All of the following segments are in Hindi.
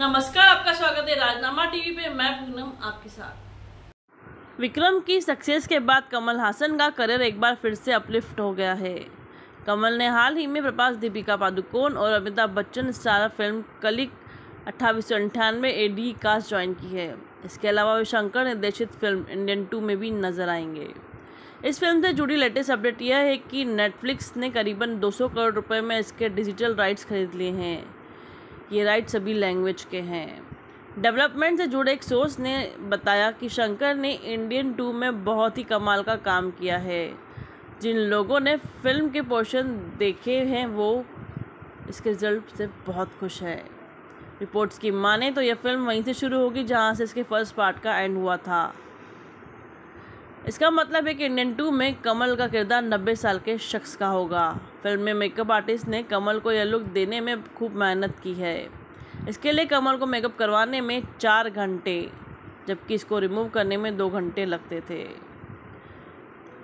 नमस्कार, आपका स्वागत है राजनामा टीवी पे। मैं पूनम, आपके साथ। विक्रम की सक्सेस के बाद कमल हासन का करियर एक बार फिर से अपलिफ्ट हो गया है। कमल ने हाल ही में प्रभास दीपिका पादुकोण और अमिताभ बच्चन स्टार फ़िल्म कलिक अट्ठावीस सौ अंठानवे ए डी कास्ट ज्वाइन की है। इसके अलावा वे शंकर निर्देशित फ़िल्म इंडियन टू में भी नज़र आएँगे। इस फ़िल्म से जुड़ी लेटेस्ट अपडेट यह है कि नेटफ्लिक्स ने करीबन 200 करोड़ रुपए में इसके डिजिटल राइट्स खरीद लिए हैं। ये राइट सभी लैंग्वेज के हैं। डेवलपमेंट से जुड़े एक सोर्स ने बताया कि शंकर ने इंडियन टू में बहुत ही कमाल का काम किया है। जिन लोगों ने फ़िल्म के पोर्शन देखे हैं, वो इसके रिज़ल्ट से बहुत खुश है। रिपोर्ट्स की माने तो यह फ़िल्म वहीं से शुरू होगी जहाँ से इसके फ़र्स्ट पार्ट का एंड हुआ था। इसका मतलब है कि इंडियन टू में कमल का किरदार नब्बे साल के शख्स का होगा। फ़िल्म में मेकअप आर्टिस्ट ने कमल को यह लुक देने में खूब मेहनत की है। इसके लिए कमल को मेकअप करवाने में चार घंटे, जबकि इसको रिमूव करने में दो घंटे लगते थे।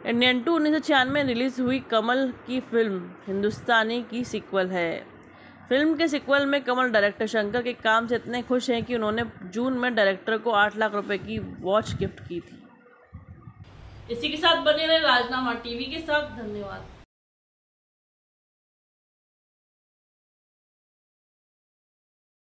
इंडियन टू उन्नीस में रिलीज़ हुई कमल की फ़िल्म हिंदुस्तानी की सीक्वल है। फ़िल्म के सीक्वल में कमल डायरेक्टर शंकर के काम से इतने खुश हैं कि उन्होंने जून में डायरेक्टर को आठ लाख रुपए की वॉच गिफ्ट की थी। इसी के साथ बने रहे राजनामा टीवी के साथ धन्यवाद।